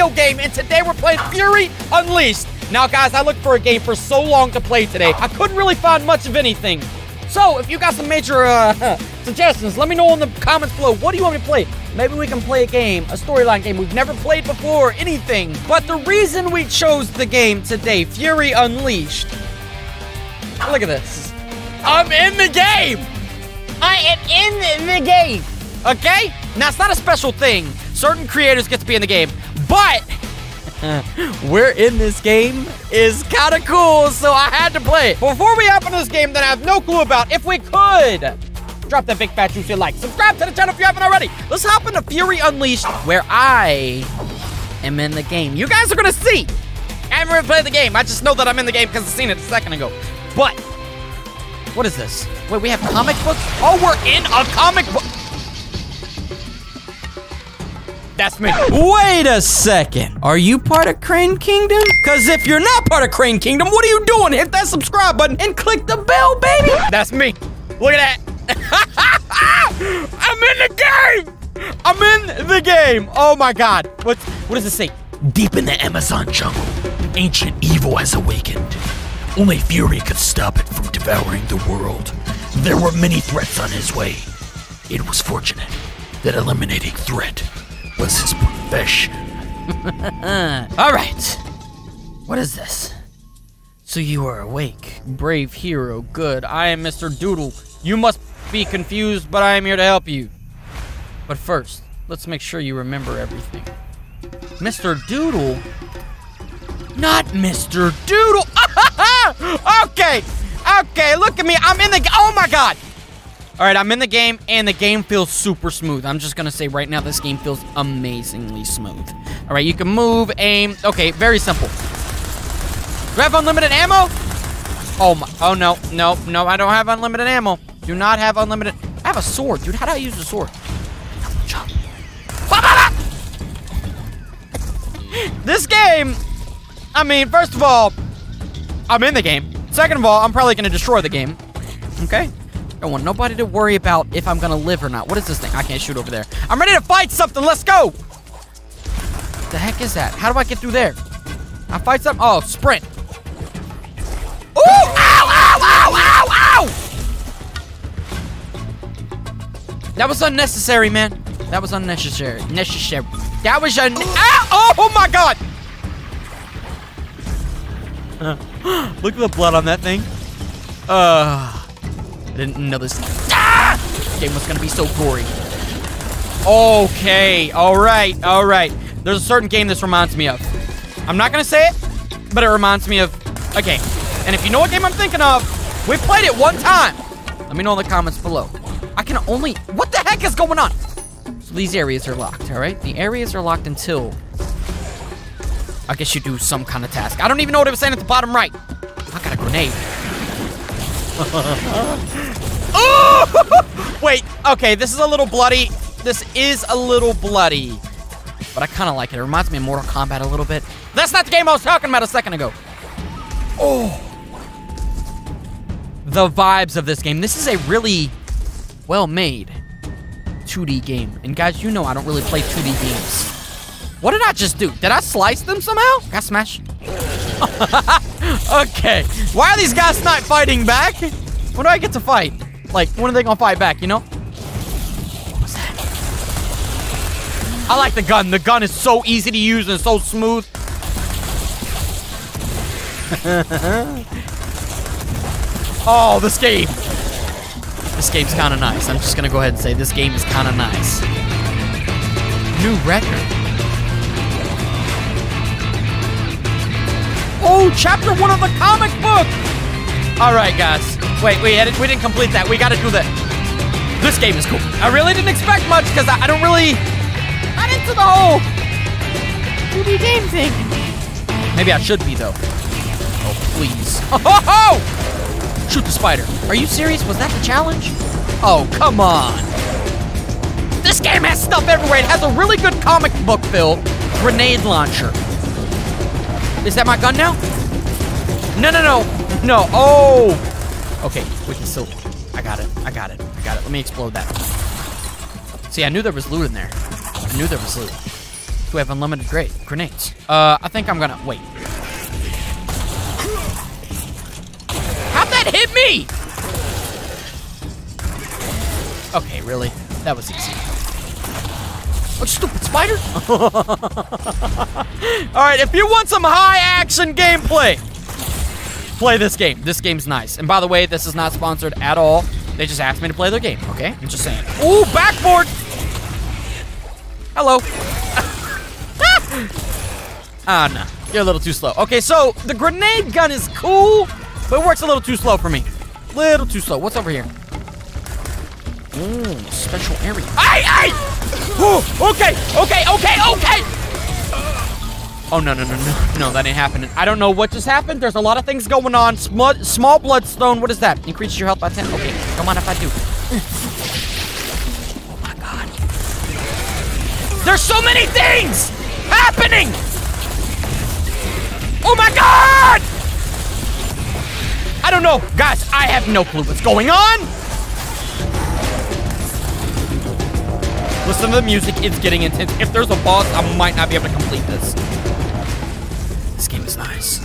video game, and today we're playing Fury Unleashed. Now, guys, I looked for a game for so long to play today. I couldn't really find much of anything. So, if you got some major uh, suggestions, let me know in the comments below. What do you want me to play? Maybe we can play a game, a storyline game we've never played before, anything. But the reason we chose the game today, Fury Unleashed, look at this. I'm in the game. I am in the game. Okay? Now, it's not a special thing. Certain creators get to be in the game, but we're in this game is kind of cool, so I had to play it. Before we hop into this game that I have no clue about, if we could, drop that big fat juicy like. Subscribe to the channel if you haven't already. Let's hop into Fury Unleashed, where I am in the game. You guys are gonna see. I haven't really played the game. I just know that I'm in the game because I seen it a second ago. But, what is this? Wait, we have comic books? Oh, we're in a comic book. That's me. Wait a second. Are you part of Crane Kingdom? Because if you're not part of Crane Kingdom, what are you doing? Hit that subscribe button and click the bell, baby. That's me. Look at that. I'm in the game. I'm in the game. Oh my God. What what does it say? Deep in the Amazon jungle, ancient evil has awakened. Only Fury could stop it from devouring the world. There were many threats on his way. It was fortunate that eliminating threat was his profession. All right. What is this? So you are awake. Brave hero, good. I am Mr. Doodle. You must be confused, but I am here to help you. But first, let's make sure you remember everything. Mr. Doodle? Not Mr. Doodle! okay, okay, look at me. I'm in the... Oh my god! All right, I'm in the game, and the game feels super smooth. I'm just gonna say right now, this game feels amazingly smooth. All right, you can move, aim. Okay, very simple. Do I have unlimited ammo? Oh my, oh no, no, no, I don't have unlimited ammo. Do not have unlimited, I have a sword, dude. How do I use the sword? This game, I mean, first of all, I'm in the game. Second of all, I'm probably gonna destroy the game. Okay? Don't want nobody to worry about if I'm gonna live or not. What is this thing? I can't shoot over there. I'm ready to fight something. Let's go. the heck is that? How do I get through there? I fight something. Oh, sprint. Ooh! Ow! Ow! Ow! Ow! Ow! That was unnecessary, man. That was unnecessary. Necessary. That was un. Ow! Oh my God! Look at the blood on that thing. Uh. Didn't know this ah! game was gonna be so gory. Okay, all right, all right. There's a certain game this reminds me of. I'm not gonna say it, but it reminds me of a game. And if you know what game I'm thinking of, we played it one time. Let me know in the comments below. I can only, what the heck is going on? So these areas are locked, all right? The areas are locked until, I guess you do some kind of task. I don't even know what it was saying at the bottom right. I got a grenade. Oh! Wait, okay, this is a little bloody. This is a little bloody. But I kind of like it. It reminds me of Mortal Kombat a little bit. That's not the game I was talking about a second ago. Oh. The vibes of this game. This is a really well-made 2D game. And guys, you know I don't really play 2D games. What did I just do? Did I slice them somehow? Got smashed. okay. Why are these guys not fighting back? When do I get to fight? Like, when are they gonna fight back, you know? I like the gun. The gun is so easy to use and so smooth. oh, this game. This game's kind of nice. I'm just gonna go ahead and say this game is kind of nice. New record. Chapter one of the comic book! All right, guys. Wait, we, we didn't complete that. We gotta do that. This game is cool. I really didn't expect much because I, I, don't really... I'm not into the whole 2D game thing. Maybe I should be, though. Oh, please. Oh, ho, ho! Shoot the spider. Are you serious? Was that the challenge? Oh, come on. This game has stuff everywhere. It has a really good comic book filled grenade launcher. Is that my gun now? No, no, no. No. Oh. Okay, we can still I got it. I got it. I got it. Let me explode that. See, I knew there was loot in there. I knew there was loot. We have unlimited great grenades. Uh, I think I'm gonna wait. How'd that hit me? Okay, really? That was easy. Oh, stupid spider! All right, if you want some high action gameplay, play this game. This game's nice. And by the way, this is not sponsored at all. They just asked me to play their game, okay? I'm just saying. Ooh, backboard! Hello. Ah, no. You're a little too slow. Okay, so the grenade gun is cool, but it works a little too slow for me. Little too slow. What's over here? Ooh, special area. Ay, ay! Ooh, okay, okay, okay, okay! Oh, no, no, no, no. No, that ain't happening. I don't know what just happened. There's a lot of things going on. Small, small bloodstone. What is that? Increases your health by 10. Okay, come on if I do. Oh, my God. There's so many things happening! Oh, my God! I don't know. Guys, I have no clue what's going on. Listen to the music. It's getting intense. If there's a boss, I might not be able to complete this. This game is nice.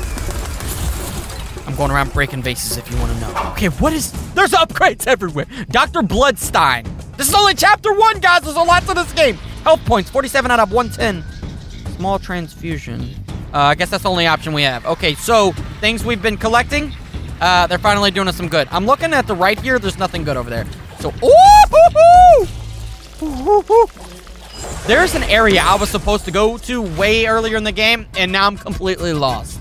I'm going around breaking vases if you want to know. Okay, what is... There's upgrades everywhere. Dr. Bloodstein. This is only chapter one, guys. There's a lot to this game. Health points, 47 out of 110. Small transfusion. Uh, I guess that's the only option we have. Okay, so things we've been collecting, uh, they're finally doing us some good. I'm looking at the right here. There's nothing good over there. So, ooh, there's an area I was supposed to go to way earlier in the game, and now I'm completely lost.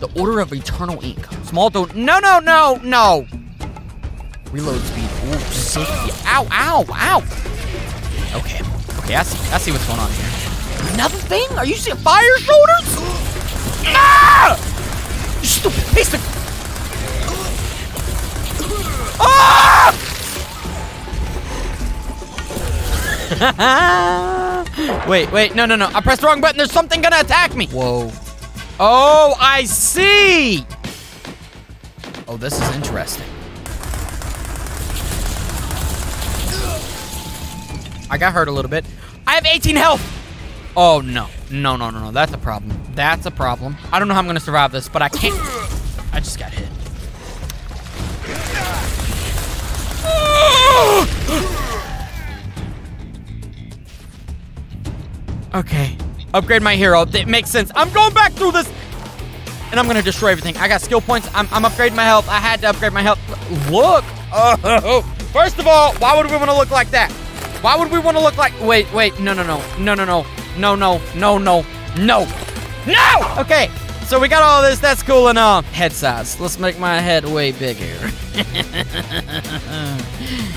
The Order of Eternal Ink. Small don't. No, no, no, no. Reload speed. Ooh, safety. Ow, ow, ow. Okay. Okay, I see. I see what's going on here. Another thing? Are you seeing fire shoulders? Ah! You stupid piece of. Ah! wait, wait, no, no, no. I pressed the wrong button. There's something gonna attack me. Whoa. Oh, I see. Oh, this is interesting. I got hurt a little bit. I have 18 health. Oh, no. No, no, no, no. That's a problem. That's a problem. I don't know how I'm gonna survive this, but I can't. I just got hit. Okay. Upgrade my hero. It makes sense. I'm going back through this. And I'm going to destroy everything. I got skill points. I'm, I'm upgrading my health. I had to upgrade my health. Look. Oh. First of all, why would we want to look like that? Why would we want to look like... Wait, wait. No, no, no. No, no, no. No, no. No, no. No. No! Okay. So we got all this. That's cool enough. Head size. Let's make my head way bigger.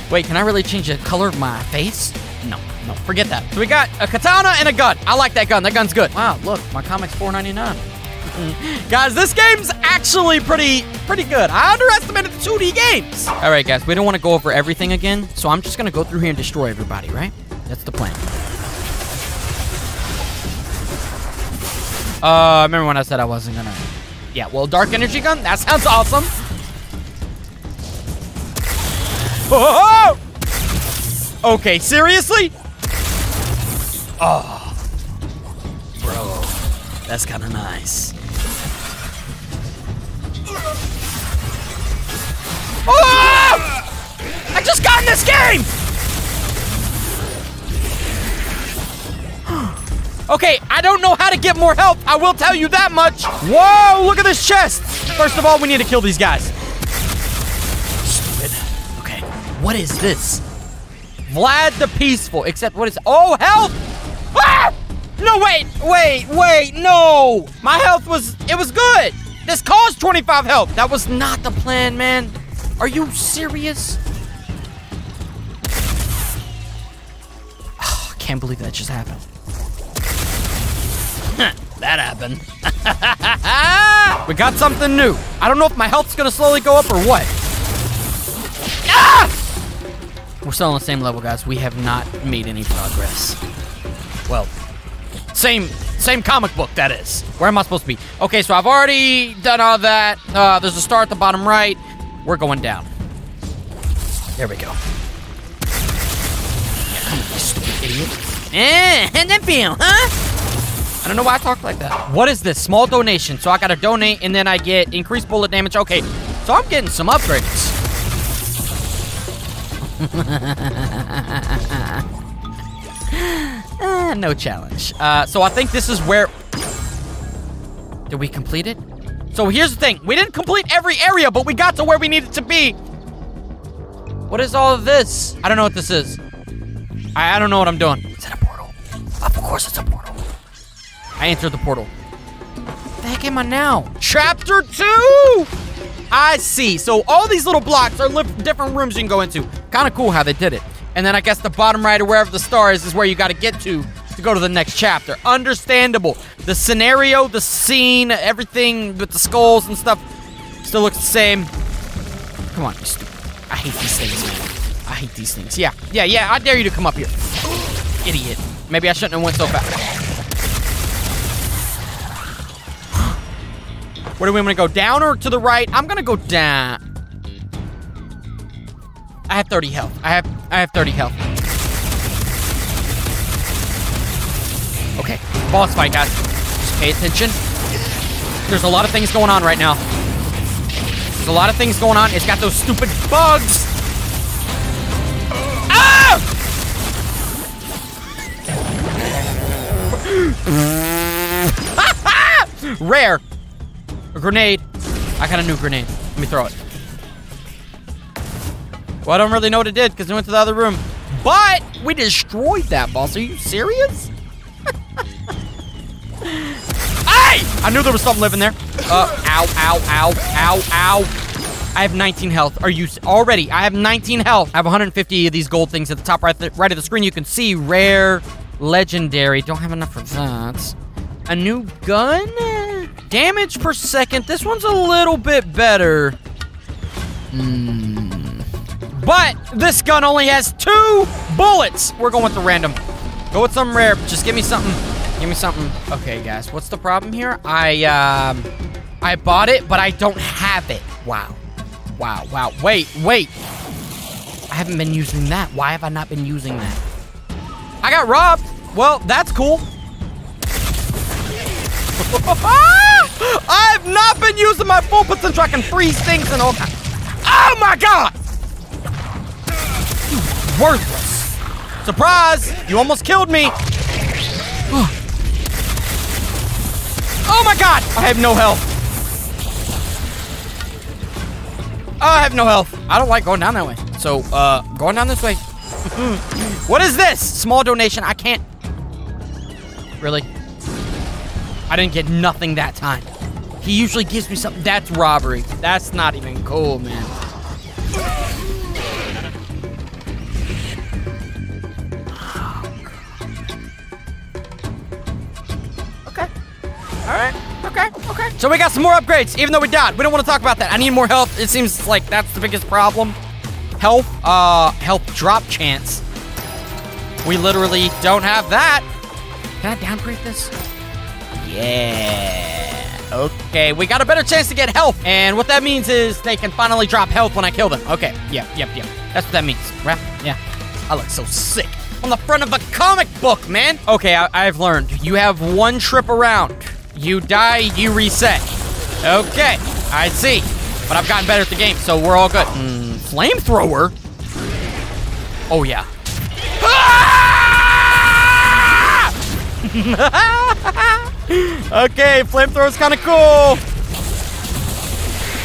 wait, can I really change the color of my face? No, no, forget that. So we got a katana and a gun. I like that gun. That gun's good. Wow, look, my comic's $4.99. guys, this game's actually pretty, pretty good. I underestimated the 2D games. All right, guys, we don't want to go over everything again, so I'm just gonna go through here and destroy everybody, right? That's the plan. Uh, remember when I said I wasn't gonna... Yeah, well, dark energy gun, that sounds awesome. Oh! Okay, seriously? Oh. Bro, that's kind of nice. Oh! I just got in this game! okay, I don't know how to get more health. I will tell you that much. Whoa, look at this chest. First of all, we need to kill these guys. Stupid. Okay, what is this? Vlad the Peaceful, except what is, oh, health! No, wait, wait, wait, no! My health was, it was good! This caused 25 health! That was not the plan, man. Are you serious? Oh, I can't believe that just happened. that happened. we got something new. I don't know if my health's gonna slowly go up or what. Ah! We're still on the same level, guys. We have not made any progress. Well, same same comic book, that is. Where am I supposed to be? Okay, so I've already done all that. Uh, there's a star at the bottom right. We're going down. There we go. Come on, you stupid idiot. Eh, and then feel, huh? I don't know why I talk like that. What is this? Small donation. So I gotta donate and then I get increased bullet damage. Okay, so I'm getting some upgrades. uh, no challenge. Uh, so I think this is where... Did we complete it? So here's the thing. We didn't complete every area, but we got to where we needed to be. What is all of this? I don't know what this is. I, I don't know what I'm doing. Is that a portal? Of course it's a portal. I entered the portal. The heck am I now? Chapter 2! I see. So all these little blocks are different rooms you can go into. Kind of cool how they did it. And then I guess the bottom right or wherever the star is is where you got to get to to go to the next chapter. Understandable. The scenario, the scene, everything with the skulls and stuff still looks the same. Come on, you stupid. I hate these things. I hate these things. Yeah, yeah, yeah. I dare you to come up here. Idiot. Maybe I shouldn't have went so fast. Where do we want to go? Down or to the right? I'm gonna go down. I have 30 health. I have I have 30 health. Okay, boss fight, guys. Just pay attention. There's a lot of things going on right now. There's a lot of things going on. It's got those stupid bugs. Ah! Rare. A grenade. I got a new grenade. Let me throw it. Well, I don't really know what it did because it went to the other room. But we destroyed that boss. Are you serious? hey! I knew there was something living there. Uh, ow, ow, ow, ow, ow. I have 19 health. Are you already? I have 19 health. I have 150 of these gold things at the top right, th right of the screen. You can see rare, legendary. Don't have enough for that. A new gun? Damage per second. This one's a little bit better. Hmm. But this gun only has two bullets. We're going with the random. Go with some rare. Just give me something. Give me something. Okay, guys. What's the problem here? I, um... I bought it, but I don't have it. Wow. Wow, wow. Wait, wait. I haven't been using that. Why have I not been using that? I got robbed. Well, that's cool. I have not been using my full potential. I can freeze things and all kinds. Oh my god! Worthless. Surprise! You almost killed me. oh my god! I have no health. I have no health. I don't like going down that way. So, uh, going down this way. what is this? Small donation. I can't. Really? I didn't get nothing that time. He usually gives me something. That's robbery. That's not even cool, man. Okay. Okay. So we got some more upgrades, even though we died. We don't want to talk about that. I need more health. It seems like that's the biggest problem. Health, uh, health drop chance. We literally don't have that. Can I downgrade this? Yeah. Okay, we got a better chance to get health. And what that means is they can finally drop health when I kill them. Okay, yep, yep, yep. That's what that means, right? Yeah. I look so sick. On the front of a comic book, man. Okay, I I've learned. You have one trip around. You die, you reset. Okay, I see. But I've gotten better at the game, so we're all good. Mm, flamethrower? Oh, yeah. okay, flamethrower's kind of cool.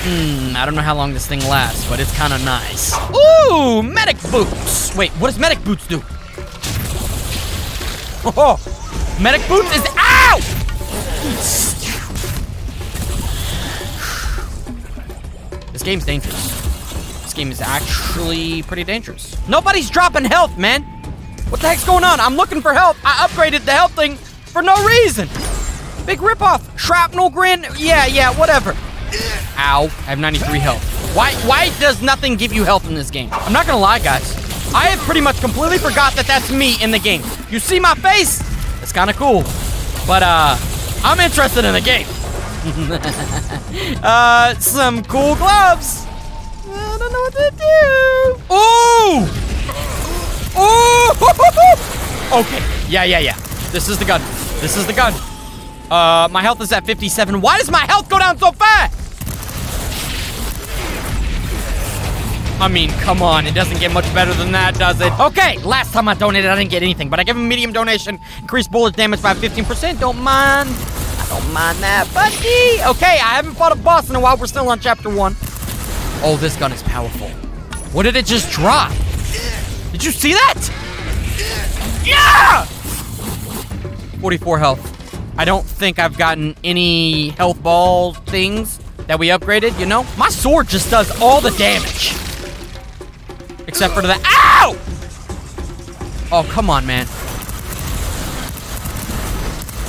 Hmm, I don't know how long this thing lasts, but it's kind of nice. Ooh, medic boots. Wait, what does medic boots do? Oh, medic boots is! This game's dangerous. This game is actually pretty dangerous. Nobody's dropping health, man. What the heck's going on? I'm looking for health. I upgraded the health thing for no reason. Big ripoff. Shrapnel grin. Yeah, yeah, whatever. Ow. I have 93 health. Why, why does nothing give you health in this game? I'm not gonna lie, guys. I have pretty much completely forgot that that's me in the game. You see my face? It's kind of cool. But, uh, I'm interested in the game. uh, some cool gloves. I don't know what to do. Ooh! Ooh! okay. Yeah, yeah, yeah. This is the gun. This is the gun. Uh, my health is at 57. Why does my health go down so fast? I mean, come on. It doesn't get much better than that, does it? Okay, last time I donated, I didn't get anything, but I gave a medium donation. Increased bullet damage by 15%. Don't mind. I don't mind that, buddy. Okay, I haven't fought a boss in a while. We're still on chapter one. Oh, this gun is powerful. What did it just drop? Did you see that? Yeah! 44 health. I don't think I've gotten any health ball things that we upgraded, you know? My sword just does all the damage. Except for the- OW! Oh, come on, man.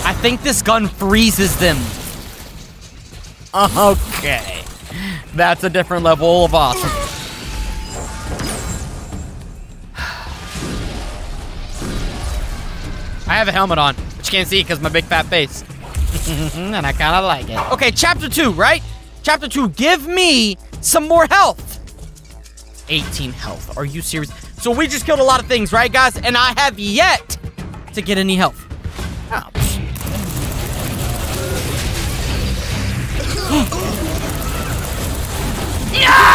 I think this gun freezes them. Okay. That's a different level of awesome. I have a helmet on, but you can't see because my big fat face. and I kind of like it. Okay, chapter two, right? Chapter two, give me some more health. 18 health. Are you serious? So we just killed a lot of things, right, guys? And I have yet to get any health. Oh. no!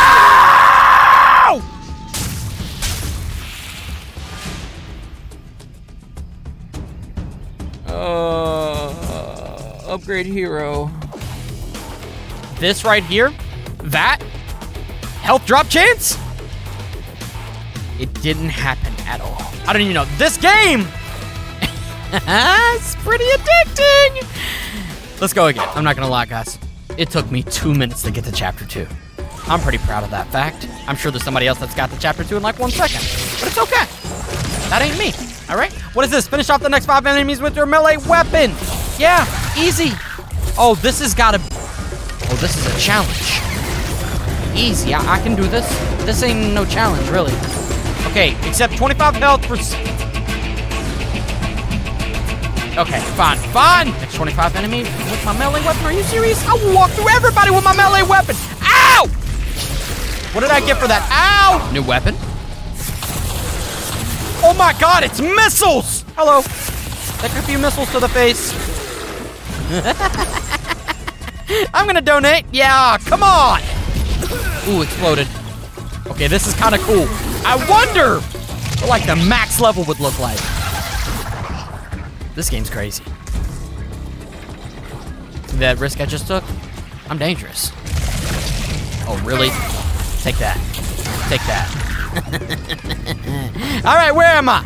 Uh, upgrade hero. This right here? That? Health drop chance? It didn't happen at all. I don't even know. This game! it's pretty addicting! Let's go again. I'm not gonna lie, guys. It took me two minutes to get to chapter two. I'm pretty proud of that fact. I'm sure there's somebody else that's got to chapter two in like one second. But it's okay. That ain't me. Alright? What is this? Finish off the next five enemies with your melee weapon. Yeah, easy. Oh, this has gotta Oh, this is a challenge. Easy, I, I can do this. This ain't no challenge, really. Okay, except 25 health for... Okay, fine, fine. Next 25 enemy with my melee weapon. Are you serious? I will walk through everybody with my melee weapon. Ow! What did I get for that? Ow! New weapon. Oh my god, it's missiles! Hello. Take a few missiles to the face. I'm gonna donate. Yeah, come on. Ooh, exploded. Okay, this is kind of cool. I wonder what like the max level would look like. This game's crazy. See that risk I just took? I'm dangerous. Oh, really? Take that. Take that. All right, where am I?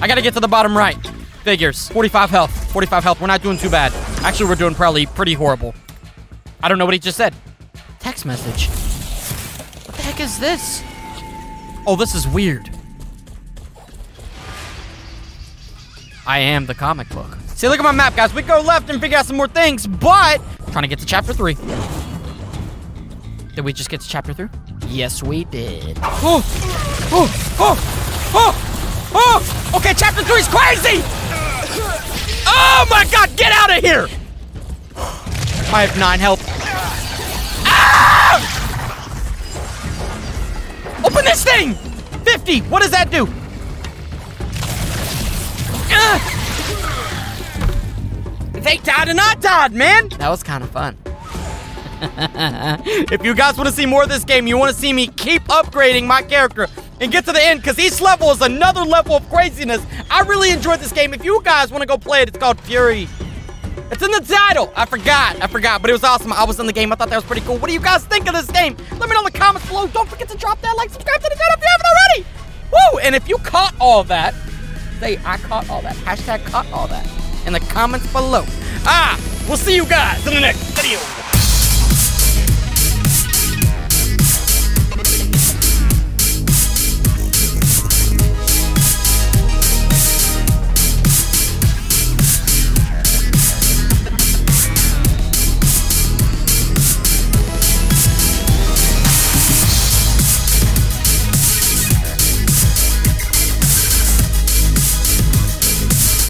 I gotta get to the bottom right. Figures. 45 health. 45 health. We're not doing too bad. Actually, we're doing probably pretty horrible. I don't know what he just said. Text message. What the heck is this? Oh, this is weird. I am the comic book. See, look at my map, guys. We go left and figure out some more things, but trying to get to chapter three. Did we just get to chapter three? Yes, we did. Oh, oh, oh, oh, oh. Okay, chapter three is crazy. Oh my God, get out of here. I have nine health. Open 50! What does that do? They died and I died, man! That was kind of fun. if you guys want to see more of this game, you want to see me keep upgrading my character and get to the end, because each level is another level of craziness. I really enjoyed this game. If you guys want to go play it, it's called Fury. It's in the title. I forgot. I forgot, but it was awesome. I was in the game. I thought that was pretty cool. What do you guys think of this game? Let me know in the comments below. Don't forget to drop that like, subscribe to the channel if you haven't already. Woo! And if you caught all that, say I caught all that. Hashtag caught all that in the comments below. Ah, we'll see you guys in the next video.